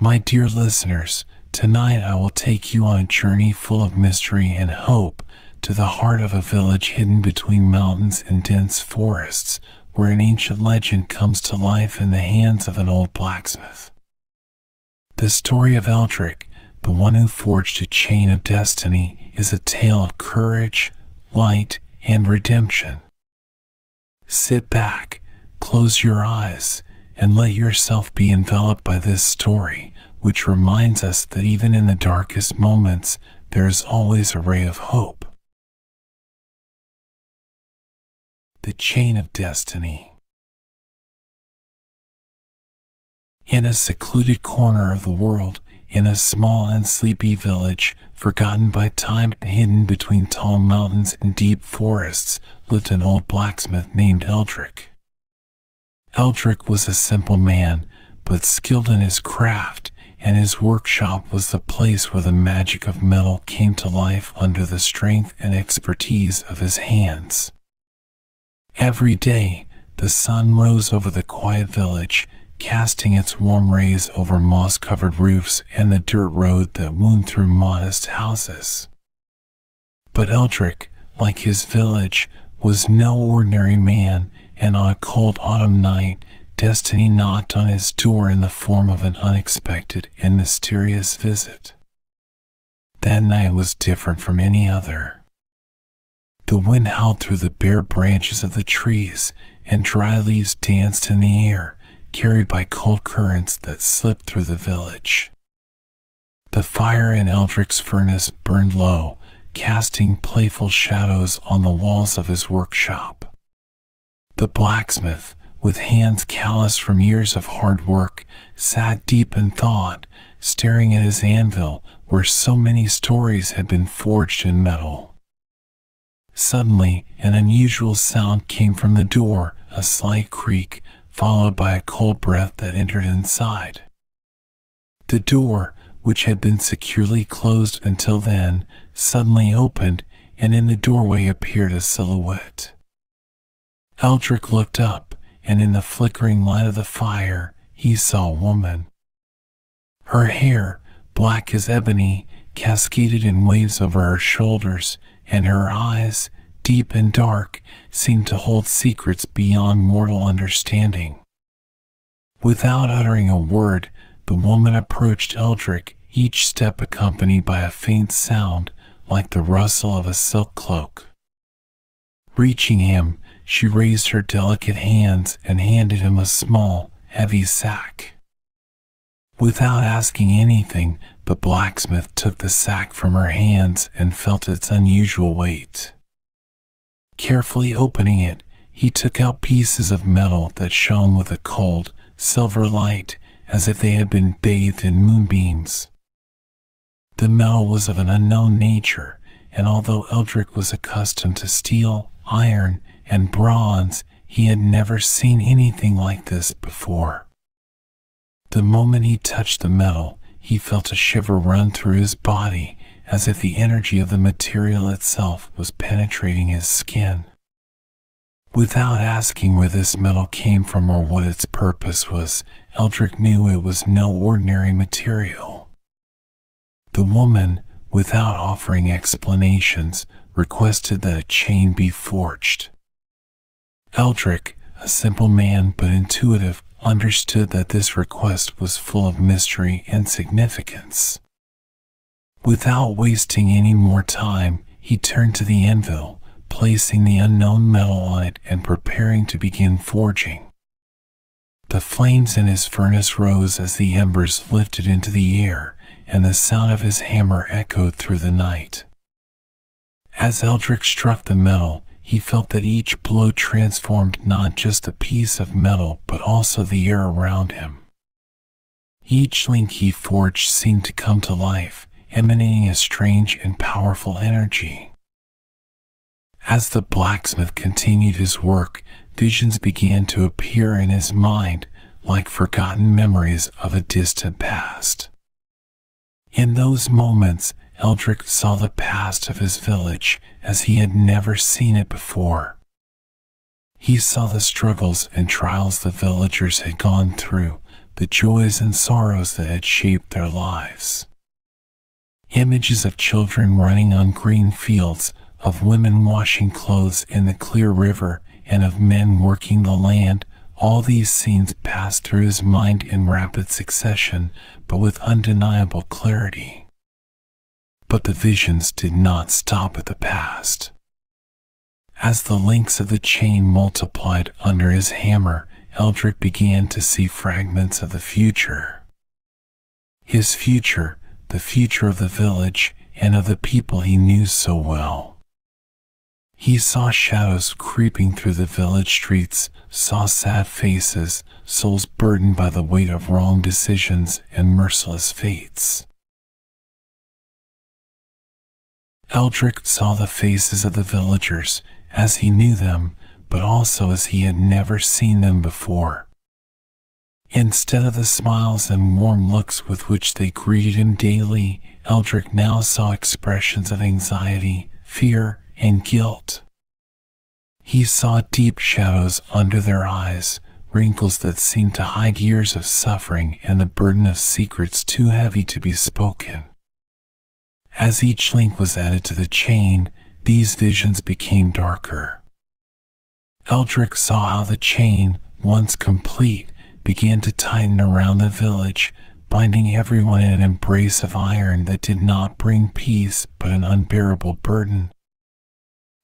My dear listeners, tonight I will take you on a journey full of mystery and hope to the heart of a village hidden between mountains and dense forests, where an ancient legend comes to life in the hands of an old blacksmith. The story of Eldric, the one who forged a chain of destiny, is a tale of courage, light, and redemption. Sit back, close your eyes, and let yourself be enveloped by this story, which reminds us that even in the darkest moments, there is always a ray of hope. The Chain of Destiny. In a secluded corner of the world, in a small and sleepy village, forgotten by time hidden between tall mountains and deep forests, lived an old blacksmith named Eldric. Eldric was a simple man, but skilled in his craft, and his workshop was the place where the magic of metal came to life under the strength and expertise of his hands. Every day, the sun rose over the quiet village, casting its warm rays over moss covered roofs and the dirt road that wound through modest houses. But Eldric, like his village, was no ordinary man, and on a cold autumn night, destiny knocked on his door in the form of an unexpected and mysterious visit. That night was different from any other. The wind howled through the bare branches of the trees, and dry leaves danced in the air, carried by cold currents that slipped through the village. The fire in Eldric's furnace burned low, casting playful shadows on the walls of his workshop. The blacksmith, with hands calloused from years of hard work, sat deep in thought, staring at his anvil where so many stories had been forged in metal. Suddenly, an unusual sound came from the door, a slight creak, followed by a cold breath that entered inside. The door, which had been securely closed until then, suddenly opened, and in the doorway appeared a silhouette. Eldric looked up, and in the flickering light of the fire, he saw a woman. Her hair, black as ebony, cascaded in waves over her shoulders, and her eyes, deep and dark, seemed to hold secrets beyond mortal understanding. Without uttering a word, the woman approached Eldric, each step accompanied by a faint sound, like the rustle of a silk cloak. Reaching him, she raised her delicate hands and handed him a small, heavy sack. Without asking anything, the blacksmith took the sack from her hands and felt its unusual weight. Carefully opening it, he took out pieces of metal that shone with a cold, silver light as if they had been bathed in moonbeams. The metal was of an unknown nature, and although Eldric was accustomed to steel, iron, and bronze, he had never seen anything like this before. The moment he touched the metal, he felt a shiver run through his body as if the energy of the material itself was penetrating his skin. Without asking where this metal came from or what its purpose was, Eldric knew it was no ordinary material. The woman, without offering explanations, requested that a chain be forged. Eldric, a simple man but intuitive, understood that this request was full of mystery and significance. Without wasting any more time, he turned to the anvil, placing the unknown metal on it and preparing to begin forging. The flames in his furnace rose as the embers lifted into the air, and the sound of his hammer echoed through the night. As Eldric struck the metal, he felt that each blow transformed not just a piece of metal but also the air around him. Each link he forged seemed to come to life, emanating a strange and powerful energy. As the blacksmith continued his work, visions began to appear in his mind like forgotten memories of a distant past. In those moments, Eldric saw the past of his village as he had never seen it before. He saw the struggles and trials the villagers had gone through, the joys and sorrows that had shaped their lives. Images of children running on green fields, of women washing clothes in the clear river, and of men working the land, all these scenes passed through his mind in rapid succession, but with undeniable clarity. But the visions did not stop at the past. As the links of the chain multiplied under his hammer, Eldric began to see fragments of the future. His future, the future of the village, and of the people he knew so well. He saw shadows creeping through the village streets, saw sad faces, souls burdened by the weight of wrong decisions and merciless fates. Eldric saw the faces of the villagers as he knew them, but also as he had never seen them before. Instead of the smiles and warm looks with which they greeted him daily, Eldric now saw expressions of anxiety, fear, and guilt. He saw deep shadows under their eyes, wrinkles that seemed to hide years of suffering and the burden of secrets too heavy to be spoken. As each link was added to the chain, these visions became darker. Eldric saw how the chain, once complete, began to tighten around the village, binding everyone in an embrace of iron that did not bring peace but an unbearable burden.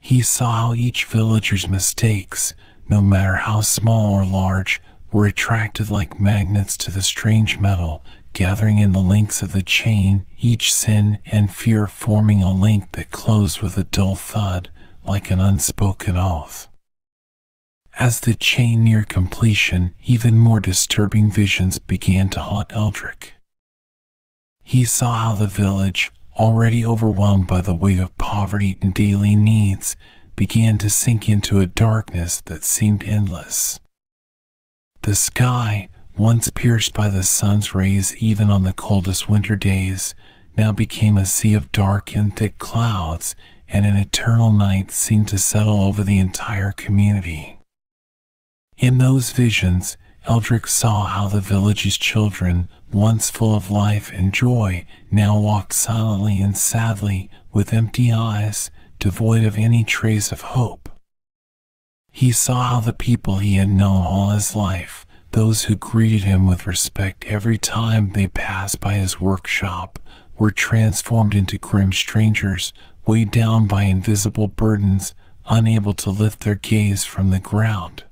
He saw how each villager's mistakes, no matter how small or large, were attracted like magnets to the strange metal, gathering in the links of the chain, each sin and fear forming a link that closed with a dull thud, like an unspoken oath. As the chain neared completion, even more disturbing visions began to haunt Eldric. He saw how the village, already overwhelmed by the weight of poverty and daily needs, began to sink into a darkness that seemed endless. The sky, once pierced by the sun's rays even on the coldest winter days, now became a sea of dark and thick clouds, and an eternal night seemed to settle over the entire community. In those visions, Eldric saw how the village's children, once full of life and joy, now walked silently and sadly, with empty eyes, devoid of any trace of hope. He saw how the people he had known all his life, those who greeted him with respect every time they passed by his workshop, were transformed into grim strangers, weighed down by invisible burdens, unable to lift their gaze from the ground.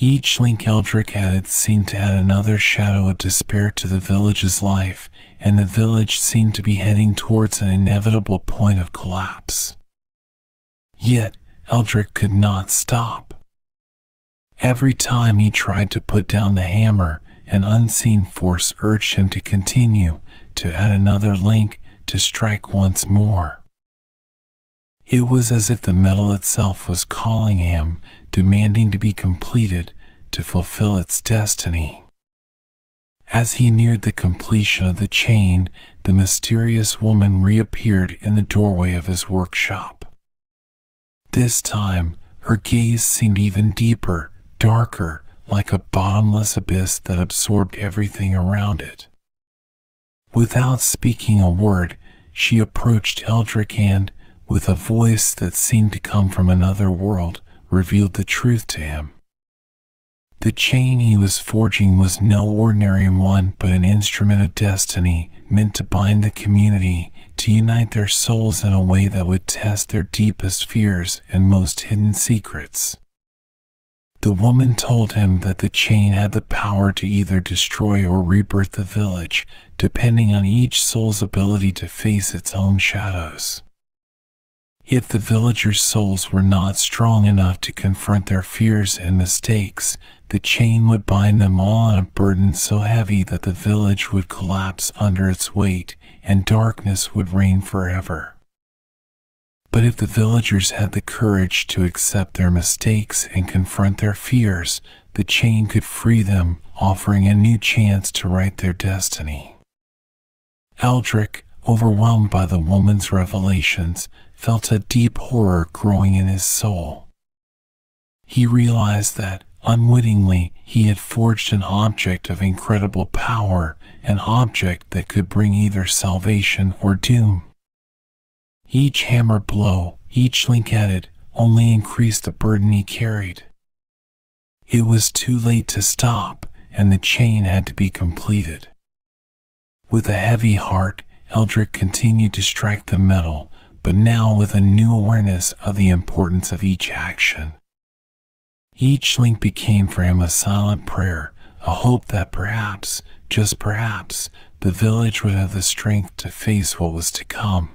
Each link Eldric added seemed to add another shadow of despair to the village's life, and the village seemed to be heading towards an inevitable point of collapse. Yet, Eldric could not stop. Every time he tried to put down the hammer, an unseen force urged him to continue, to add another link, to strike once more. It was as if the metal itself was calling him, demanding to be completed to fulfill its destiny. As he neared the completion of the chain, the mysterious woman reappeared in the doorway of his workshop. This time, her gaze seemed even deeper, darker, like a bottomless abyss that absorbed everything around it. Without speaking a word, she approached Eldric and, with a voice that seemed to come from another world, revealed the truth to him. The chain he was forging was no ordinary one, but an instrument of destiny meant to bind the community, to unite their souls in a way that would test their deepest fears and most hidden secrets. The woman told him that the chain had the power to either destroy or rebirth the village, depending on each soul's ability to face its own shadows. If the villagers' souls were not strong enough to confront their fears and mistakes, the chain would bind them all on a burden so heavy that the village would collapse under its weight and darkness would reign forever. But if the villagers had the courage to accept their mistakes and confront their fears, the chain could free them, offering a new chance to write their destiny. Eldric, overwhelmed by the woman's revelations, felt a deep horror growing in his soul. He realized that, Unwittingly, he had forged an object of incredible power, an object that could bring either salvation or doom. Each hammer blow, each link added, only increased the burden he carried. It was too late to stop, and the chain had to be completed. With a heavy heart, Eldric continued to strike the metal, but now with a new awareness of the importance of each action. Each link became for him a silent prayer, a hope that perhaps, just perhaps, the village would have the strength to face what was to come.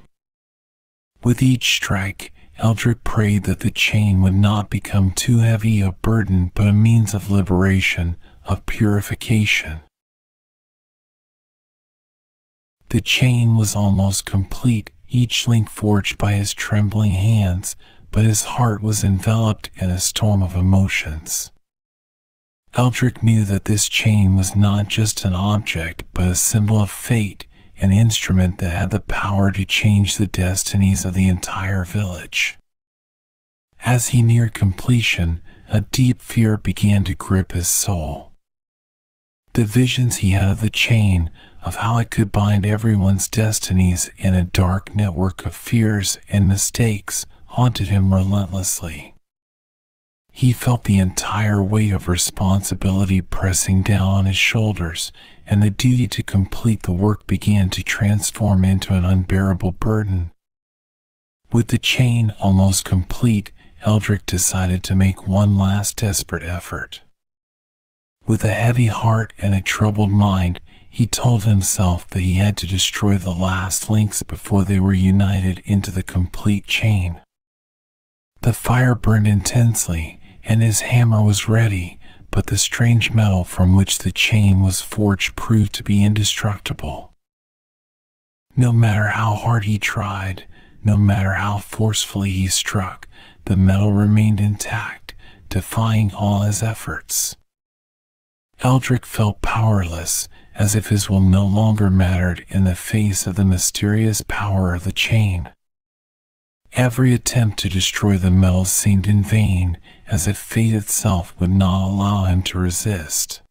With each strike, Eldric prayed that the chain would not become too heavy a burden but a means of liberation, of purification. The chain was almost complete, each link forged by his trembling hands, but his heart was enveloped in a storm of emotions. Eldric knew that this chain was not just an object, but a symbol of fate, an instrument that had the power to change the destinies of the entire village. As he neared completion, a deep fear began to grip his soul. The visions he had of the chain, of how it could bind everyone's destinies in a dark network of fears and mistakes, haunted him relentlessly. He felt the entire weight of responsibility pressing down on his shoulders, and the duty to complete the work began to transform into an unbearable burden. With the chain almost complete, Eldric decided to make one last desperate effort. With a heavy heart and a troubled mind, he told himself that he had to destroy the last links before they were united into the complete chain. The fire burned intensely, and his hammer was ready, but the strange metal from which the chain was forged proved to be indestructible. No matter how hard he tried, no matter how forcefully he struck, the metal remained intact, defying all his efforts. Eldric felt powerless, as if his will no longer mattered in the face of the mysterious power of the chain. Every attempt to destroy the metal seemed in vain, as if fate itself would not allow him to resist.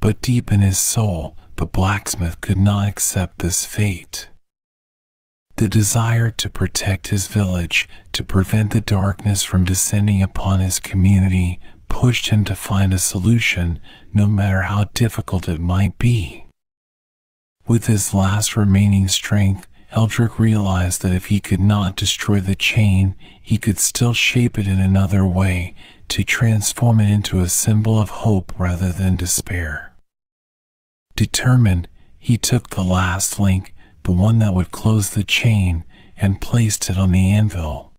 But deep in his soul, the blacksmith could not accept this fate. The desire to protect his village, to prevent the darkness from descending upon his community, pushed him to find a solution, no matter how difficult it might be. With his last remaining strength, Eldric realized that if he could not destroy the chain, he could still shape it in another way to transform it into a symbol of hope rather than despair. Determined, he took the last link, the one that would close the chain, and placed it on the anvil.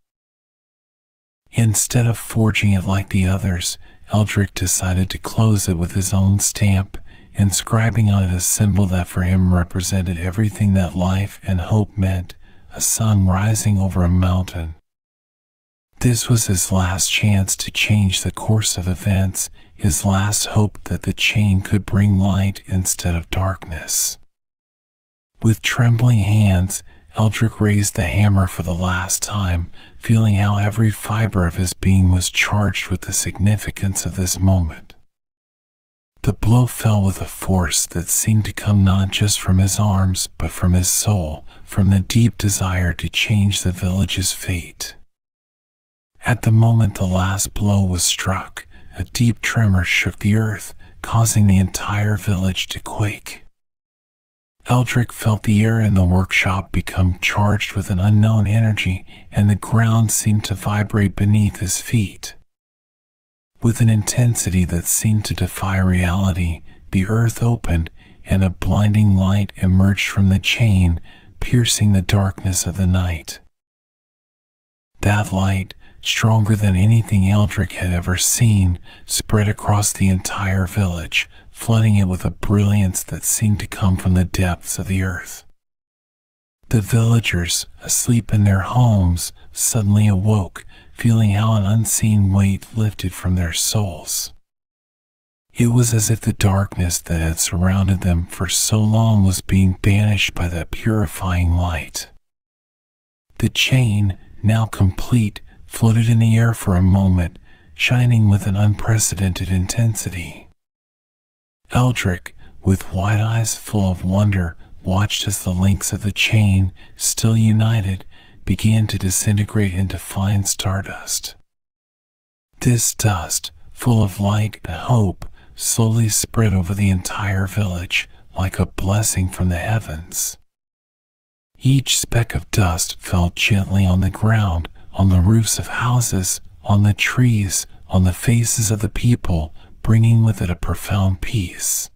Instead of forging it like the others, Eldric decided to close it with his own stamp inscribing on it a symbol that for him represented everything that life and hope meant a sun rising over a mountain. This was his last chance to change the course of events, his last hope that the chain could bring light instead of darkness. With trembling hands, Eldric raised the hammer for the last time, feeling how every fiber of his being was charged with the significance of this moment. The blow fell with a force that seemed to come not just from his arms, but from his soul, from the deep desire to change the village's fate. At the moment the last blow was struck, a deep tremor shook the earth, causing the entire village to quake. Eldric felt the air in the workshop become charged with an unknown energy, and the ground seemed to vibrate beneath his feet. With an intensity that seemed to defy reality, the earth opened and a blinding light emerged from the chain, piercing the darkness of the night. That light, stronger than anything Eldric had ever seen, spread across the entire village, flooding it with a brilliance that seemed to come from the depths of the earth. The villagers, asleep in their homes, suddenly awoke feeling how an unseen weight lifted from their souls. It was as if the darkness that had surrounded them for so long was being banished by that purifying light. The chain, now complete, floated in the air for a moment, shining with an unprecedented intensity. Eldric, with wide eyes full of wonder, watched as the links of the chain, still united, began to disintegrate into fine stardust. This dust, full of light and hope, slowly spread over the entire village like a blessing from the heavens. Each speck of dust fell gently on the ground, on the roofs of houses, on the trees, on the faces of the people, bringing with it a profound peace.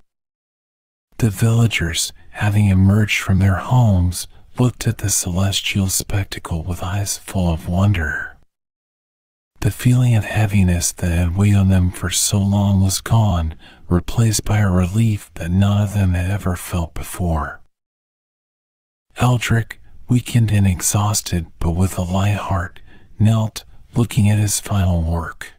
The villagers, having emerged from their homes, looked at the celestial spectacle with eyes full of wonder. The feeling of heaviness that had weighed on them for so long was gone, replaced by a relief that none of them had ever felt before. Eldric, weakened and exhausted, but with a light heart, knelt, looking at his final work.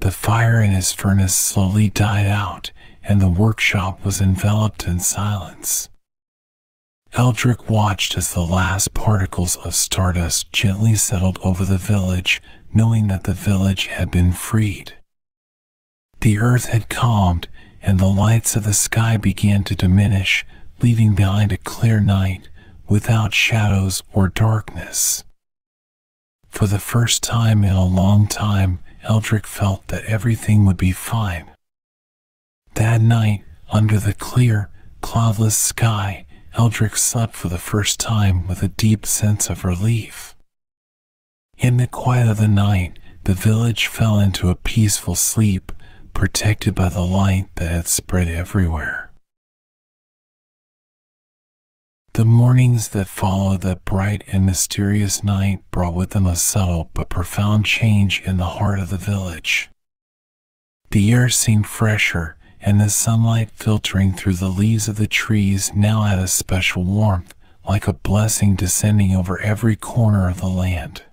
The fire in his furnace slowly died out, and the workshop was enveloped in silence. Eldric watched as the last particles of stardust gently settled over the village, knowing that the village had been freed. The earth had calmed, and the lights of the sky began to diminish, leaving behind a clear night without shadows or darkness. For the first time in a long time, Eldric felt that everything would be fine. That night, under the clear, cloudless sky, Eldric slept for the first time with a deep sense of relief. In the quiet of the night, the village fell into a peaceful sleep, protected by the light that had spread everywhere. The mornings that followed that bright and mysterious night brought with them a subtle but profound change in the heart of the village. The air seemed fresher, and the sunlight filtering through the leaves of the trees now had a special warmth, like a blessing descending over every corner of the land.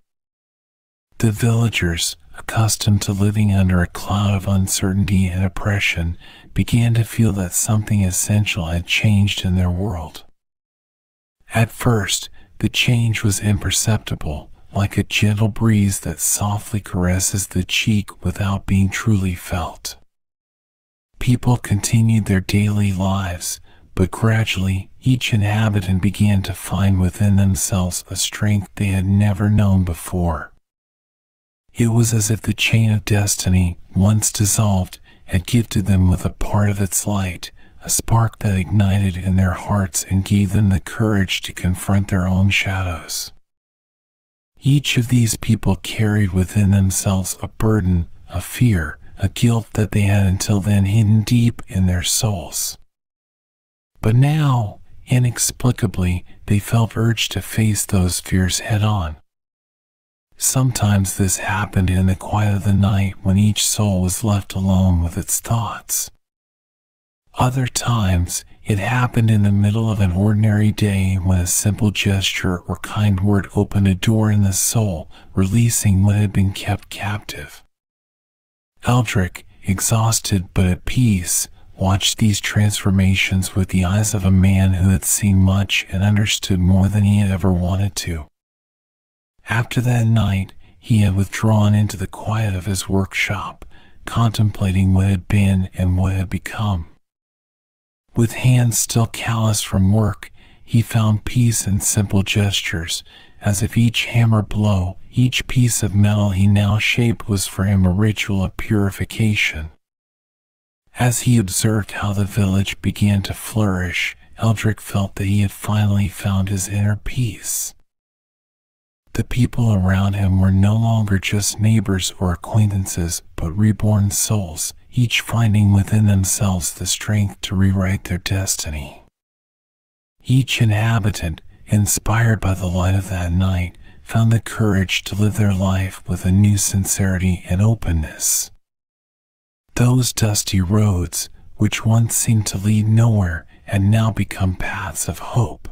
The villagers, accustomed to living under a cloud of uncertainty and oppression, began to feel that something essential had changed in their world. At first, the change was imperceptible, like a gentle breeze that softly caresses the cheek without being truly felt. People continued their daily lives, but gradually each inhabitant began to find within themselves a strength they had never known before. It was as if the chain of destiny, once dissolved, had gifted them with a part of its light, a spark that ignited in their hearts and gave them the courage to confront their own shadows. Each of these people carried within themselves a burden, a fear, a guilt that they had until then hidden deep in their souls. But now, inexplicably, they felt urged to face those fears head on. Sometimes this happened in the quiet of the night when each soul was left alone with its thoughts. Other times, it happened in the middle of an ordinary day when a simple gesture or kind word opened a door in the soul, releasing what had been kept captive. Eldric, exhausted but at peace, watched these transformations with the eyes of a man who had seen much and understood more than he had ever wanted to. After that night, he had withdrawn into the quiet of his workshop, contemplating what had been and what had become. With hands still calloused from work, he found peace in simple gestures, as if each hammer blow, each piece of metal he now shaped was for him a ritual of purification. As he observed how the village began to flourish, Eldric felt that he had finally found his inner peace. The people around him were no longer just neighbors or acquaintances, but reborn souls, each finding within themselves the strength to rewrite their destiny. Each inhabitant, inspired by the light of that night, found the courage to live their life with a new sincerity and openness. Those dusty roads, which once seemed to lead nowhere, had now become paths of hope.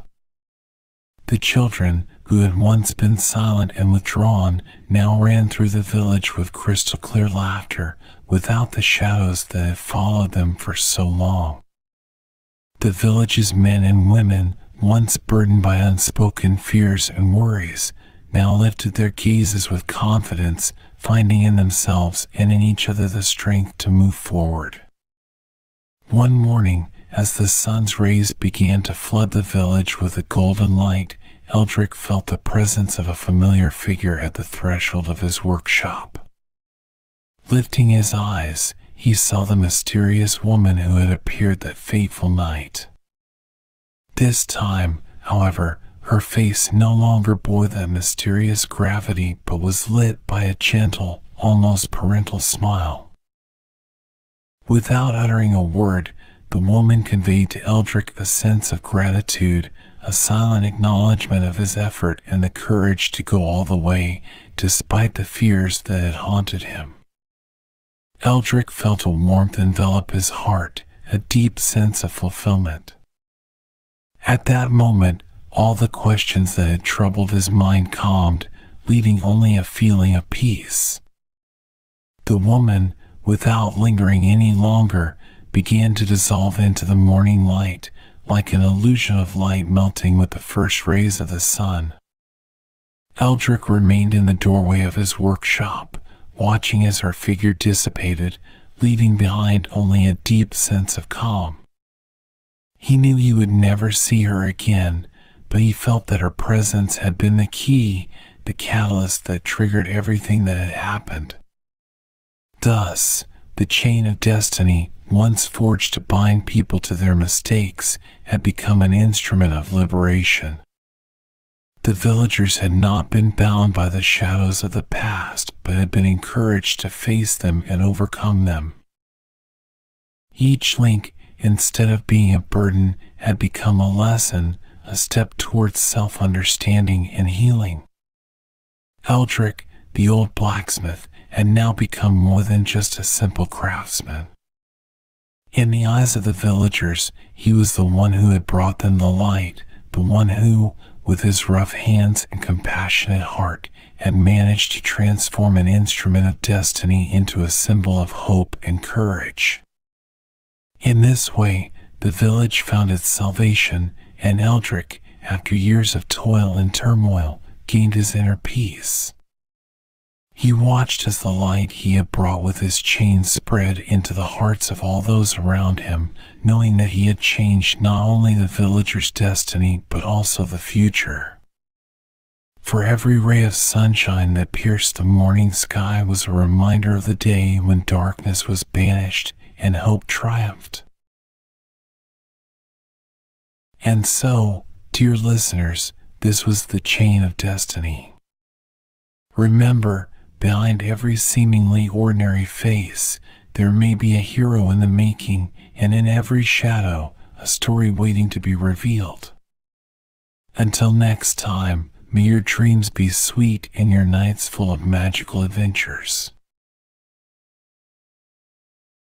The children, who had once been silent and withdrawn, now ran through the village with crystal clear laughter, without the shadows that had followed them for so long. The village's men and women, once burdened by unspoken fears and worries, now lifted their gazes with confidence, finding in themselves and in each other the strength to move forward. One morning, as the sun's rays began to flood the village with a golden light, Eldric felt the presence of a familiar figure at the threshold of his workshop. Lifting his eyes, he saw the mysterious woman who had appeared that fateful night. This time, however, her face no longer bore that mysterious gravity but was lit by a gentle, almost parental smile. Without uttering a word, the woman conveyed to Eldric a sense of gratitude, a silent acknowledgement of his effort and the courage to go all the way, despite the fears that had haunted him. Eldric felt a warmth envelop his heart, a deep sense of fulfillment. At that moment, all the questions that had troubled his mind calmed, leaving only a feeling of peace. The woman, without lingering any longer, began to dissolve into the morning light, like an illusion of light melting with the first rays of the sun. Eldric remained in the doorway of his workshop, watching as her figure dissipated, leaving behind only a deep sense of calm. He knew he would never see her again, but he felt that her presence had been the key, the catalyst that triggered everything that had happened. Thus, the chain of destiny once forged to bind people to their mistakes, had become an instrument of liberation. The villagers had not been bound by the shadows of the past, but had been encouraged to face them and overcome them. Each link, instead of being a burden, had become a lesson, a step towards self understanding and healing. Eldric, the old blacksmith, had now become more than just a simple craftsman. In the eyes of the villagers, he was the one who had brought them the light, the one who, with his rough hands and compassionate heart, had managed to transform an instrument of destiny into a symbol of hope and courage. In this way, the village found its salvation, and Eldric, after years of toil and turmoil, gained his inner peace. He watched as the light he had brought with his chain spread into the hearts of all those around him, knowing that he had changed not only the villager's destiny but also the future. For every ray of sunshine that pierced the morning sky was a reminder of the day when darkness was banished and hope triumphed. And so, dear listeners, this was the chain of destiny. Remember, Behind every seemingly ordinary face, there may be a hero in the making, and in every shadow, a story waiting to be revealed. Until next time, may your dreams be sweet and your nights full of magical adventures.